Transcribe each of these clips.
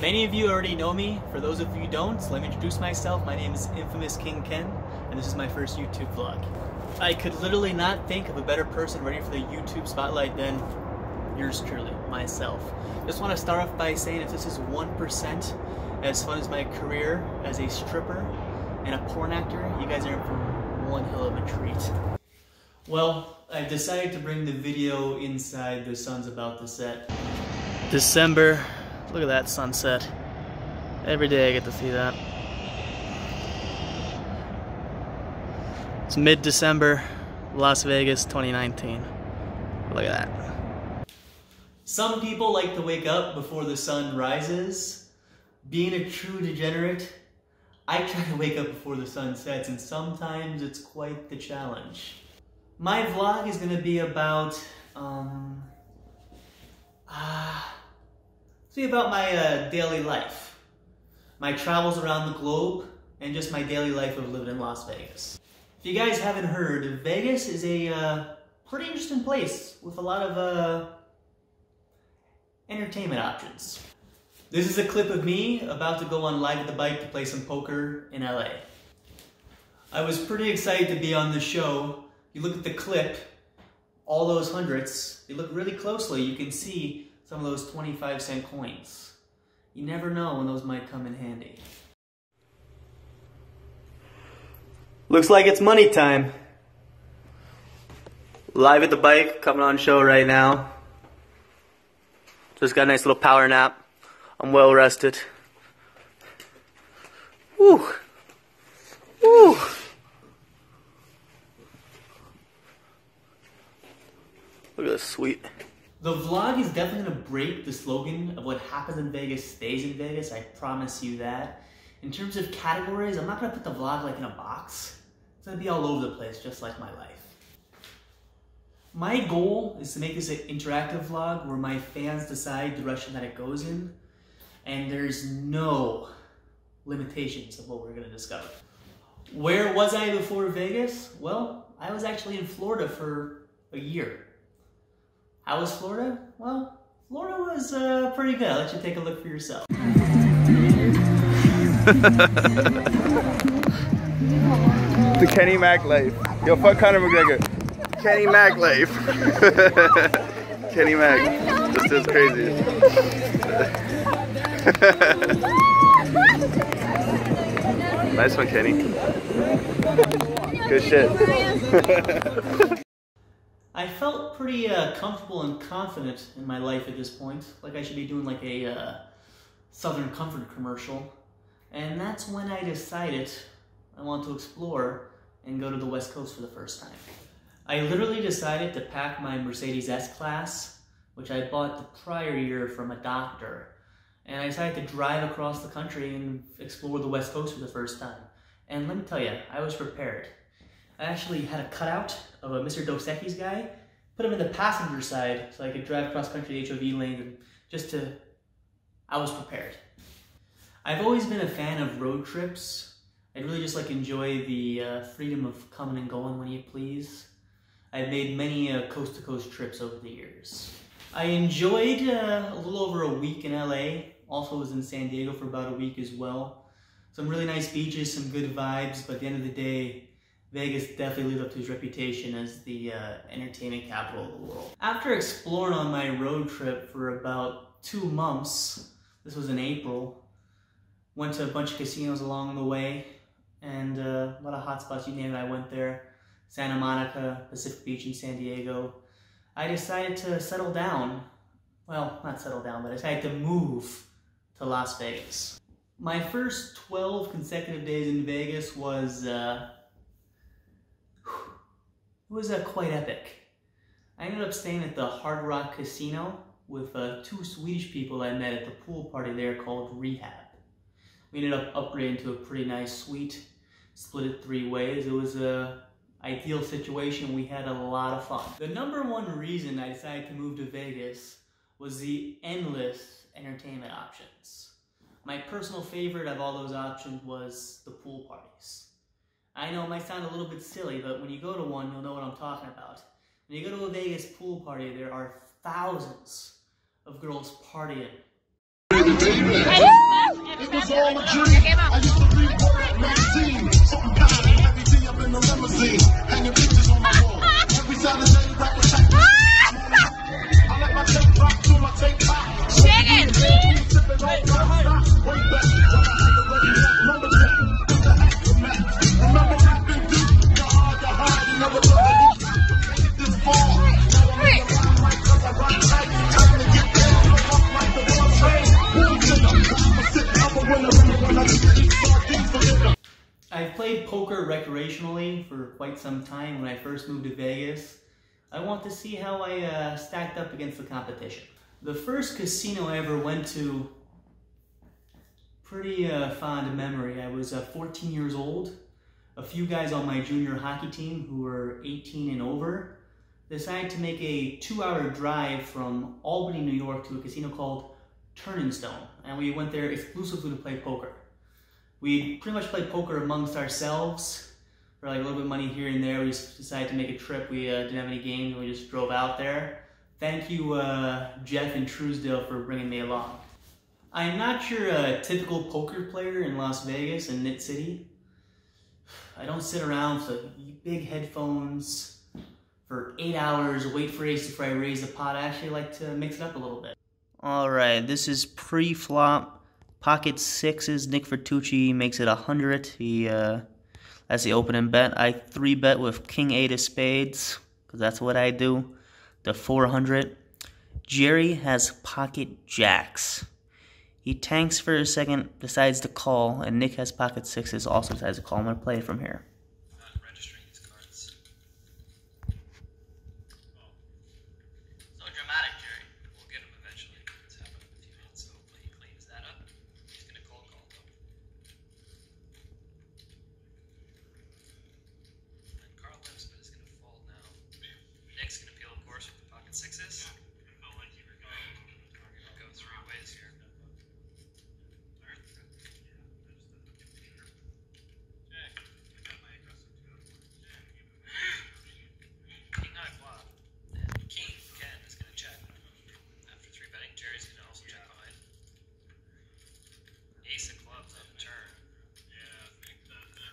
Many of you already know me. For those of you don't, let me introduce myself. My name is Infamous King Ken, and this is my first YouTube vlog. I could literally not think of a better person ready for the YouTube spotlight than yours truly, myself. Just want to start off by saying if this is 1% as fun as my career as a stripper and a porn actor, you guys are in for one hell of a treat. Well, I decided to bring the video inside the sun's about to set. December Look at that sunset. Every day I get to see that. It's mid-December, Las Vegas 2019. Look at that. Some people like to wake up before the sun rises. Being a true degenerate, I try to wake up before the sun sets and sometimes it's quite the challenge. My vlog is gonna be about, um, ah, uh, be about my uh, daily life, my travels around the globe, and just my daily life of living in Las Vegas. If you guys haven't heard, Vegas is a uh, pretty interesting place with a lot of uh, entertainment options. This is a clip of me about to go on Live at the Bike to play some poker in LA. I was pretty excited to be on the show. You look at the clip, all those hundreds, you look really closely, you can see some of those 25 cent coins. You never know when those might come in handy. Looks like it's money time. Live at the bike, coming on show right now. Just got a nice little power nap. I'm well rested. Woo! Woo! Look at this sweet. The vlog is definitely gonna break the slogan of what happens in Vegas stays in Vegas, I promise you that. In terms of categories, I'm not gonna put the vlog like in a box. It's gonna be all over the place, just like my life. My goal is to make this an interactive vlog where my fans decide the direction that it goes in, and there's no limitations of what we're gonna discover. Where was I before Vegas? Well, I was actually in Florida for a year. How was Florida? Well, Florida was uh, pretty good. I'll let you take a look for yourself. the Kenny Mac life. Yo, fuck Conor McGregor. Kenny Mac life. Kenny Mac. This is crazy. nice one, Kenny. Good shit. I felt pretty uh, comfortable and confident in my life at this point, like I should be doing like a uh, Southern Comfort commercial. And that's when I decided I want to explore and go to the West Coast for the first time. I literally decided to pack my Mercedes S-Class, which I bought the prior year from a doctor, and I decided to drive across the country and explore the West Coast for the first time. And let me tell you, I was prepared. I actually had a cutout of a Mr. Dos guy, put him in the passenger side so I could drive cross country HOV lane just to, I was prepared. I've always been a fan of road trips. I really just like enjoy the uh, freedom of coming and going when you please. I've made many uh, coast to coast trips over the years. I enjoyed uh, a little over a week in LA. Also was in San Diego for about a week as well. Some really nice beaches, some good vibes, but at the end of the day, Vegas definitely lived up to his reputation as the uh, entertainment capital of the world. After exploring on my road trip for about two months, this was in April, went to a bunch of casinos along the way, and uh, a lot of hot spots, you name it, I went there. Santa Monica, Pacific Beach in San Diego. I decided to settle down. Well, not settle down, but I decided to move to Las Vegas. My first 12 consecutive days in Vegas was uh, it was uh, quite epic. I ended up staying at the Hard Rock Casino with uh, two Swedish people I met at the pool party there called Rehab. We ended up upgrading to a pretty nice suite, split it three ways. It was a ideal situation. We had a lot of fun. The number one reason I decided to move to Vegas was the endless entertainment options. My personal favorite of all those options was the pool parties. I know it might sound a little bit silly, but when you go to one, you'll know what I'm talking about. When you go to a Vegas pool party, there are thousands of girls partying. It was all a dream. I used to be born at 19. Poker recreationally for quite some time when I first moved to Vegas. I want to see how I uh, stacked up against the competition. The first casino I ever went to, pretty uh, fond memory. I was uh, 14 years old. A few guys on my junior hockey team who were 18 and over decided to make a two-hour drive from Albany, New York to a casino called Turning Stone, and we went there exclusively to play poker we pretty much played poker amongst ourselves for like a little bit of money here and there. We just decided to make a trip. We uh, didn't have any games and we just drove out there. Thank you, uh, Jeff and Truesdale, for bringing me along. I'm not your uh, typical poker player in Las Vegas and Knit City. I don't sit around with big headphones for eight hours, wait for Ace before I raise the pot. I actually like to mix it up a little bit. All right, this is pre-flop. Pocket sixes. Nick Vertucci makes it a hundred. He uh, that's the opening bet. I three bet with King Eight of Spades because that's what I do. The four hundred. Jerry has pocket jacks. He tanks for a second, decides to call, and Nick has pocket sixes, also decides to call. I'm gonna play it from here. not registering these cards. So dramatic, Jerry. We'll get him eventually. It's happened in a few minutes, so hopefully he cleans that up. He's gonna cold call though. And Carl Limsford is gonna fold now. Nick's gonna peel, of course, with the pocket sixes. We're gonna go three ways here. King high flop. And King Ken is gonna check. After three betting, Jerry's gonna also check behind. Ace of clubs on the turn.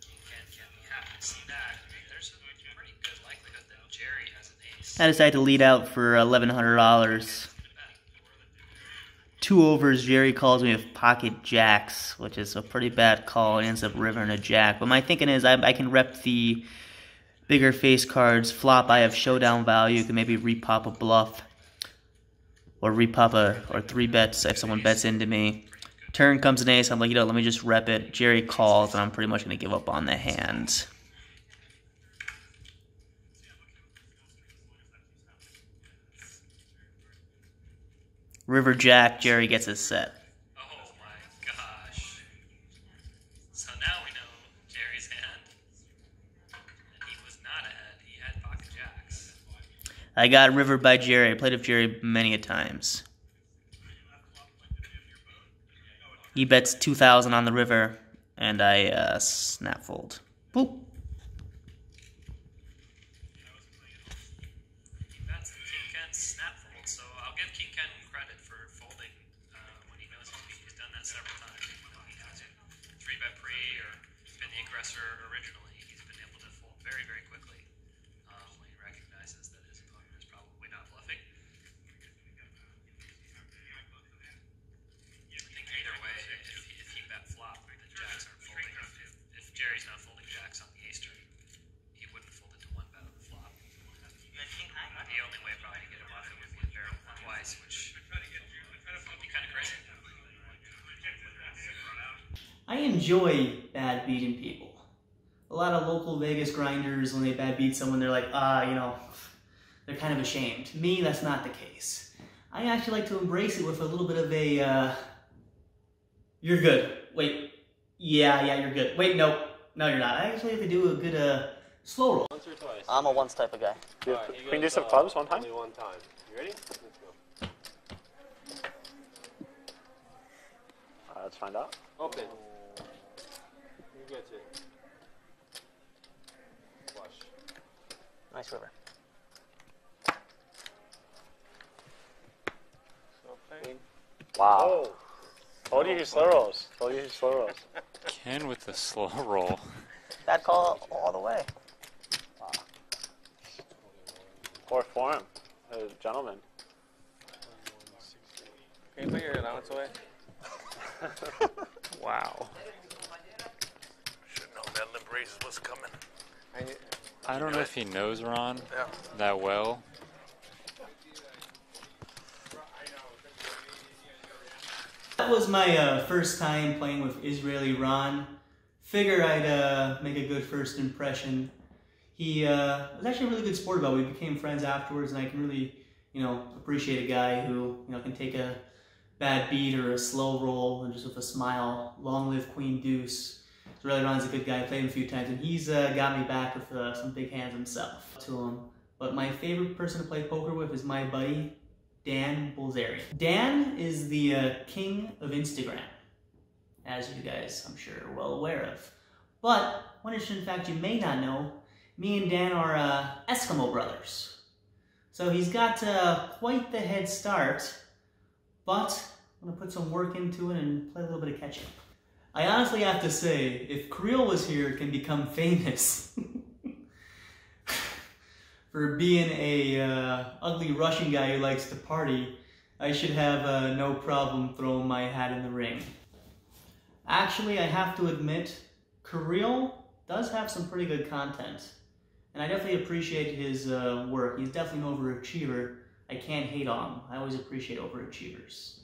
King Ken can't be happy to see that. I mean, there's a pretty good likelihood that Jerry has an ace. I decided to lead out for eleven hundred dollars. Two overs, Jerry calls me with pocket jacks, which is a pretty bad call. He ends up rivering a jack. But my thinking is I, I can rep the bigger face cards. Flop, I have showdown value. Can maybe repop a bluff. Or repop a, or three bets if someone bets into me. Turn comes an ace. I'm like, you know, let me just rep it. Jerry calls, and I'm pretty much going to give up on the hand. River Jack, Jerry gets his set. Oh my gosh. So now we know Jerry's hand. And he was not ahead. He had pocket jacks. I got River by Jerry. I played with Jerry many a times. He bets 2,000 on the river, and I uh, snap fold. Boop. He bets and King Ken snap fold, so I'll give King Ken credit for folding uh, when he knows he's, he's done that several times. You know, he hasn't three bet pre or been the aggressor originally. He's been able to fold very, very quickly uh, when he recognizes that his opponent is probably not bluffing. I think either way, if he, if he bet flop, the jacks aren't folding. If, if, if Jerry's not folding jacks on the ace turn, he wouldn't fold into one bet on the flop. The only way probably to get him off it would be to barrel twice, which would be kind of crazy. I enjoy bad beating people. A lot of local Vegas grinders, when they bad beat someone, they're like, ah, you know, they're kind of ashamed. Me, that's not the case. I actually like to embrace it with a little bit of a, uh, you're good. Wait, yeah, yeah, you're good. Wait, no, no, you're not. I actually have to do a good, uh, slow roll. Once or twice? I'm a once type of guy. Alright, here Queen goes, deuce of uh, clubs one time? Only one time. You ready? Let's go. Uh, let's find out. Open. You get it. Flush. Nice river. So, Wow. Oh, Told you he slow rolls. Told you he slow rolls. Ken with the slow roll. That call all the way. Poor form. A gentleman. Can you put your allowance away? Wow. Should know that limp race was coming. I need, I don't know if he knows Ron Yeah. that well. That was my uh, first time playing with Israeli Ron. Figure I'd uh, make a good first impression. He uh, was actually a really good sport about it. We became friends afterwards, and I can really, you know, appreciate a guy who, you know, can take a bad beat or a slow roll and just with a smile. Long live Queen Deuce. Israeli Ron's a good guy. I played him a few times, and he's uh, got me back with uh, some big hands himself. To him. But my favorite person to play poker with is my buddy Dan Bilzerian. Dan is the uh, king of Instagram, as you guys, I'm sure, are well aware of. But one interesting fact you may not know, me and Dan are uh, Eskimo brothers. So he's got uh, quite the head start, but I'm gonna put some work into it and play a little bit of catch up. I honestly have to say, if Kirill was here, can become famous. for being a uh, ugly Russian guy who likes to party, I should have uh, no problem throwing my hat in the ring. Actually, I have to admit, Kirill does have some pretty good content, and I definitely appreciate his uh, work. He's definitely an overachiever. I can't hate on him. I always appreciate overachievers.